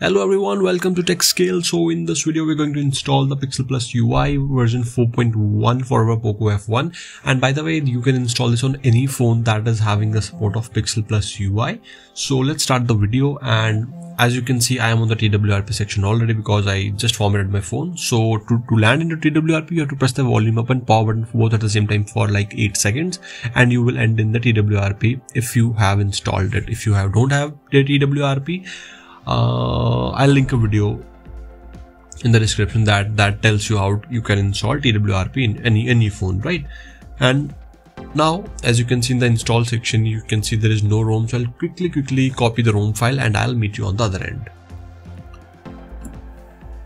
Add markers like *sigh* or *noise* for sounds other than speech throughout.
Hello everyone, welcome to TechScale. So in this video, we're going to install the Pixel Plus UI version 4.1 for our Poco F1. And by the way, you can install this on any phone that is having the support of Pixel Plus UI. So let's start the video. And as you can see, I am on the TWRP section already because I just formatted my phone. So to, to land into TWRP, you have to press the volume up and power button both at the same time for like 8 seconds. And you will end in the TWRP if you have installed it. If you have don't have the TWRP, uh, I'll link a video in the description that that tells you how you can install TWRP in any any phone, right? And now, as you can see in the install section, you can see there is no ROM. So I'll quickly quickly copy the ROM file and I'll meet you on the other end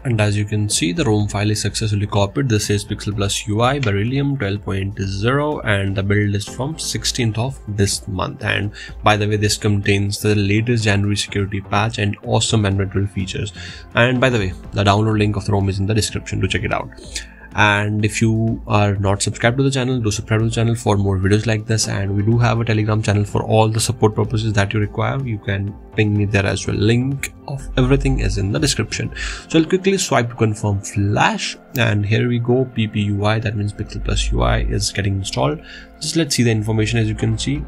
and as you can see the ROM file is successfully copied. This is Pixel Plus UI Beryllium 12.0 and the build is from 16th of this month. And by the way this contains the latest January security patch and awesome Android features. And by the way the download link of the ROM is in the description to check it out and if you are not subscribed to the channel do subscribe to the channel for more videos like this. And we do have a telegram channel for all the support purposes that you require. You can ping me there as well. Link of everything is in the description. So i'll quickly swipe to confirm flash. And here we go. Ppui that means pixel plus ui is getting installed. Just let's see the information. As you can see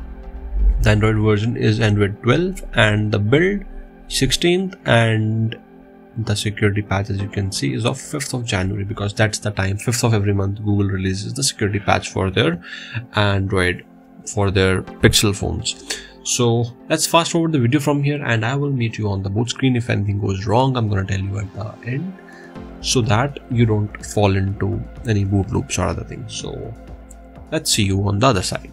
the android version is android 12 and the build 16th and the security patch as you can see is of 5th of January because that's the time 5th of every month Google releases the security patch for their Android for their Pixel phones. So let's fast forward the video from here and I will meet you on the boot screen. If anything goes wrong I'm gonna tell you at the end so that you don't fall into any boot loops or other things. So let's see you on the other side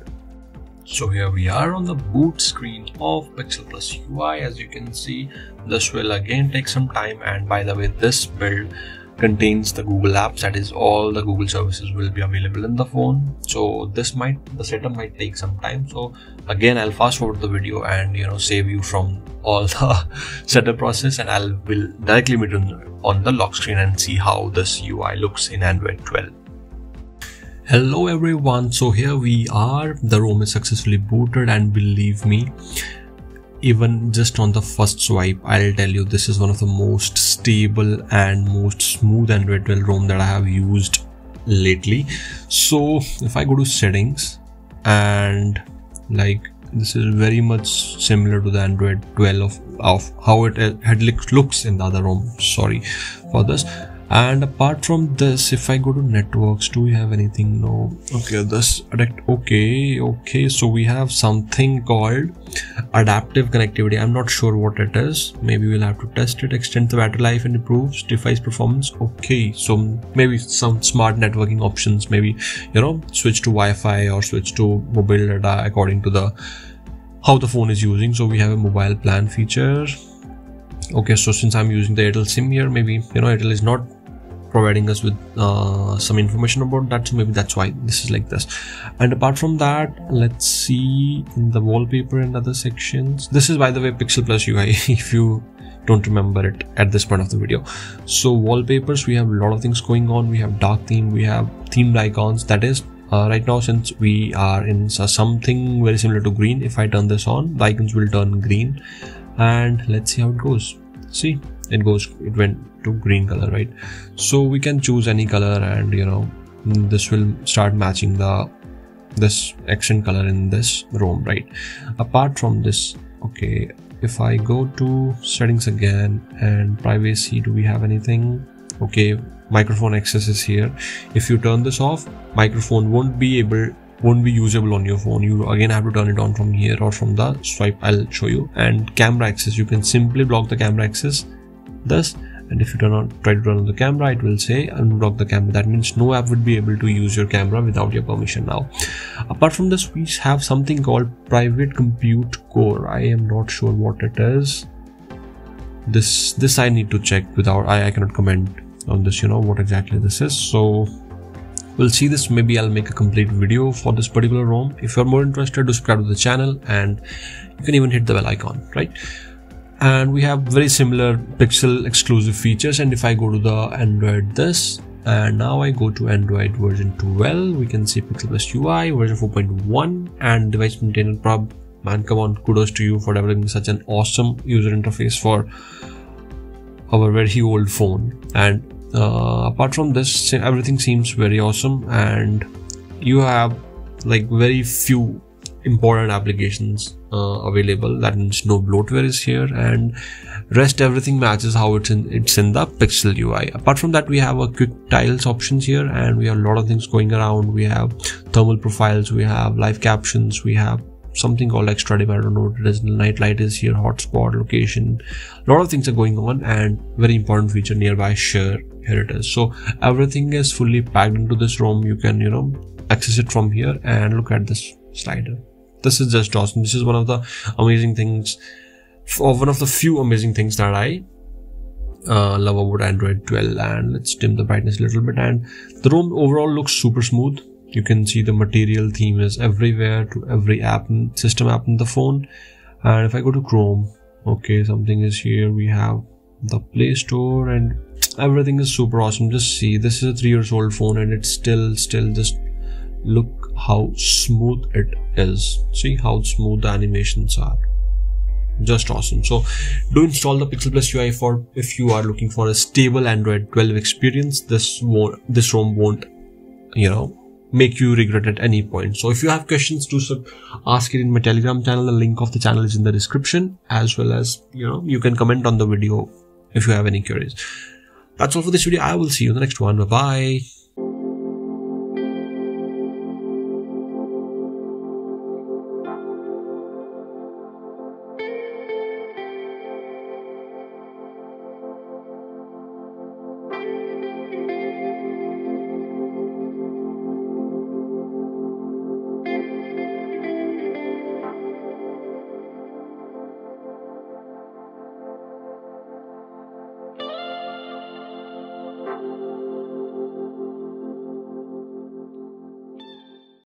so here we are on the boot screen of Pixel Plus UI. As you can see, this will again take some time. And by the way, this build contains the Google apps. That is all the Google services will be available in the phone. So this might, the setup might take some time. So again, I'll fast forward the video and, you know, save you from all the *laughs* setup process and I'll will directly meet on, on the lock screen and see how this UI looks in Android 12. Hello everyone, so here we are, the ROM is successfully booted and believe me, even just on the first swipe, I'll tell you this is one of the most stable and most smooth Android 12 ROM that I have used lately. So if I go to settings and like this is very much similar to the Android 12 of, of how it had looks in the other ROM, sorry for this and apart from this if i go to networks do we have anything? No. Okay this addict okay okay. So we have something called adaptive connectivity. I'm not sure what it is. Maybe we'll have to test it. Extend the battery life and improves device performance. Okay so maybe some smart networking options. Maybe you know switch to wi-fi or switch to mobile data according to the how the phone is using. So we have a mobile plan feature. Okay so since i'm using the airtel sim here maybe you know airtel is not providing us with uh, some information about that so maybe that's why this is like this. And apart from that let's see in the wallpaper and other sections. This is by the way pixel plus ui *laughs* if you don't remember it at this point of the video. So wallpapers we have a lot of things going on. We have dark theme we have themed icons. That is uh, right now since we are in something very similar to green if i turn this on the icons will turn green. And let's see how it goes. See it goes it went to green color right? So we can choose any color and you know this will start matching the this accent color in this rom right? Apart from this okay if I go to settings again and privacy do we have anything? Okay microphone access is here. If you turn this off microphone won't be able won't be usable on your phone. You again have to turn it on from here or from the swipe. I'll show you. And camera access you can simply block the camera access thus and if you turn on try to turn on the camera it will say unblock the camera. That means no app would be able to use your camera without your permission now. Apart from this we have something called private compute core. I am not sure what it is. This this i need to check without i, I cannot comment on this you know what exactly this is. So we'll see this. Maybe i'll make a complete video for this particular rom. If you're more interested subscribe to the channel and you can even hit the bell icon right and we have very similar pixel exclusive features. And if i go to the android this and now i go to android version 12 we can see pixel plus ui version 4.1 and device maintainer prob man come on kudos to you for developing such an awesome user interface for our very old phone. And uh, apart from this everything seems very awesome. And you have like very few important applications uh, available. That means no bloatware is here. And rest everything matches how it's in it's in the pixel ui apart from that we have a quick tiles options here. And we have a lot of things going around. We have thermal profiles. We have live captions. We have something called extra dim i don't know it is. Night light is here hotspot location. A lot of things are going on. And very important feature nearby share. Here it is. So everything is fully packed into this rom. You can you know access it from here and look at this slider this is just awesome this is one of the amazing things or one of the few amazing things that i uh, love about android 12 and let's dim the brightness a little bit and the rom overall looks super smooth. You can see the material theme is everywhere to every app and system app in the phone. And if i go to chrome okay something is here we have the play store and everything is super awesome. Just see this is a three years old phone and it's still still just look how smooth it is. See how smooth the animations are. Just awesome. So do install the pixel plus ui for if you are looking for a stable android 12 experience. This won't this rom won't you know make you regret at any point. So if you have questions do so ask it in my telegram channel. The link of the channel is in the description as well as you know you can comment on the video if you have any queries. That's all for this video. I will see you in the next one. Bye bye